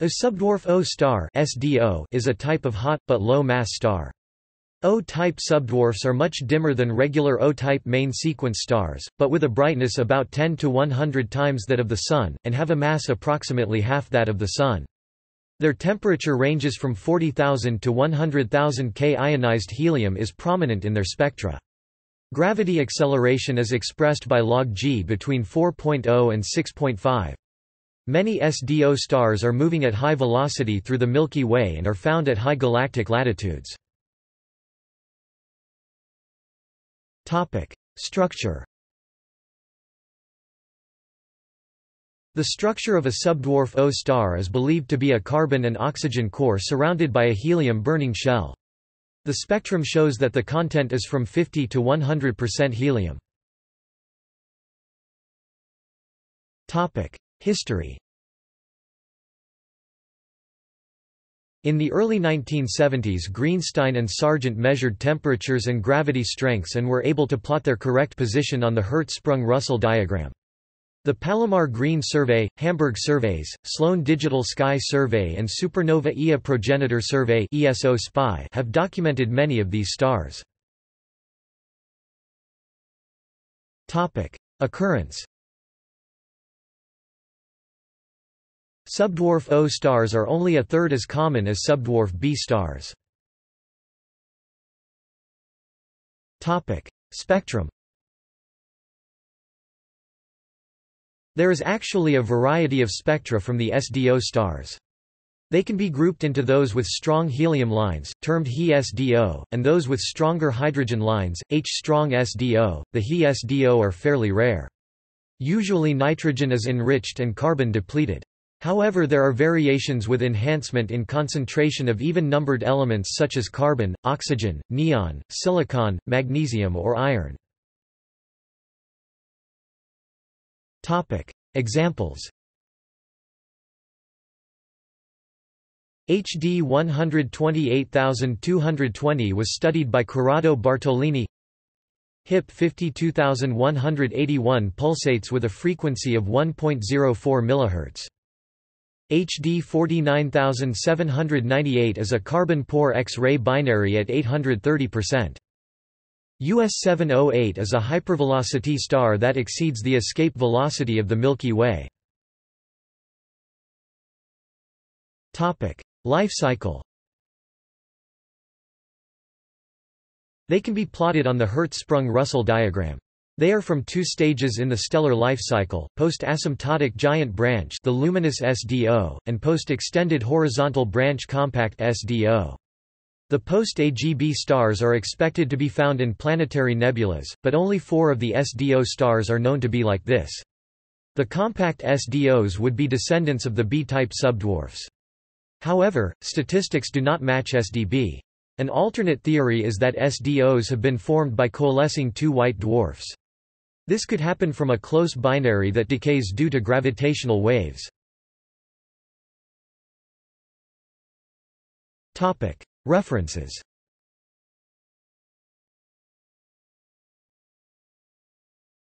A subdwarf O star (SDO) is a type of hot but low mass star. O-type subdwarfs are much dimmer than regular O-type main sequence stars, but with a brightness about 10 to 100 times that of the Sun, and have a mass approximately half that of the Sun. Their temperature ranges from 40,000 to 100,000 K. Ionized helium is prominent in their spectra. Gravity acceleration is expressed by log g between 4.0 and 6.5. Many SDO stars are moving at high velocity through the Milky Way and are found at high galactic latitudes. Structure The structure of a subdwarf O star is believed to be a carbon and oxygen core surrounded by a helium-burning shell. The spectrum shows that the content is from 50 to 100% helium. History In the early 1970s Greenstein and Sargent measured temperatures and gravity strengths and were able to plot their correct position on the Hertzsprung-Russell diagram. The Palomar Green Survey, Hamburg Surveys, Sloan Digital Sky Survey and Supernova Ia Progenitor Survey have documented many of these stars. Occurrence Subdwarf O stars are only a third as common as subdwarf B stars. Spectrum There is actually a variety of spectra from the SDO stars. They can be grouped into those with strong helium lines, termed He-SDO, and those with stronger hydrogen lines, H-strong SDO. The He-SDO are fairly rare. Usually nitrogen is enriched and carbon depleted. However there are variations with enhancement in concentration of even-numbered elements such as carbon, oxygen, neon, silicon, magnesium or iron. Examples HD 128220 was studied by Corrado Bartolini HIP 52181 pulsates with a frequency of 1.04 MHz. HD 49798 is a carbon-poor X-ray binary at 830%. US 708 is a hypervelocity star that exceeds the escape velocity of the Milky Way. Life cycle They can be plotted on the Hertzsprung-Russell diagram. They are from two stages in the stellar life cycle, post-asymptotic giant branch the luminous SDO, and post-extended horizontal branch compact SDO. The post-AGB stars are expected to be found in planetary nebulas, but only four of the SDO stars are known to be like this. The compact SDOs would be descendants of the B-type subdwarfs. However, statistics do not match SDB. An alternate theory is that SDOs have been formed by coalescing two white dwarfs. This could happen from a close binary that decays due to gravitational waves. References